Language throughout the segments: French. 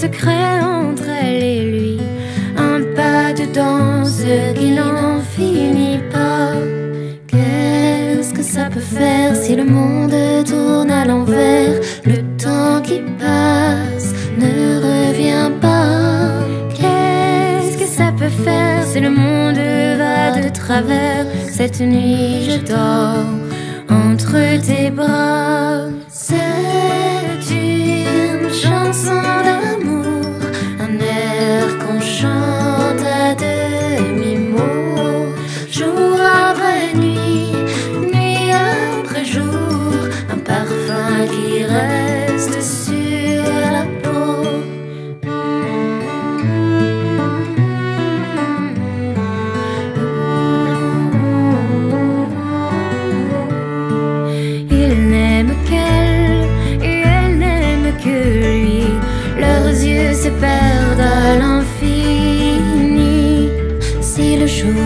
secret entre elle et lui, un pas de danse qui n'en finit pas. Qu'est-ce que ça peut faire si le monde tourne à l'envers, le temps qui passe ne revient pas? Qu'est-ce que ça peut faire si le monde va de travers? Cette nuit je dors entre tes bras.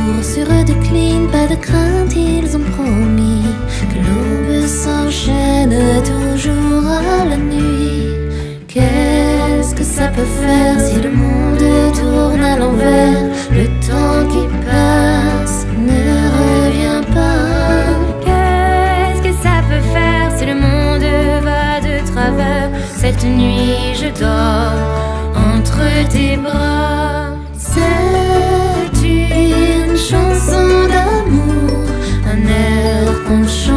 jour se redécline, pas de crainte, ils ont promis que l'aube s'enchaîne toujours à la nuit. Qu'est-ce que ça peut faire si le monde tourne à l'envers? 人生。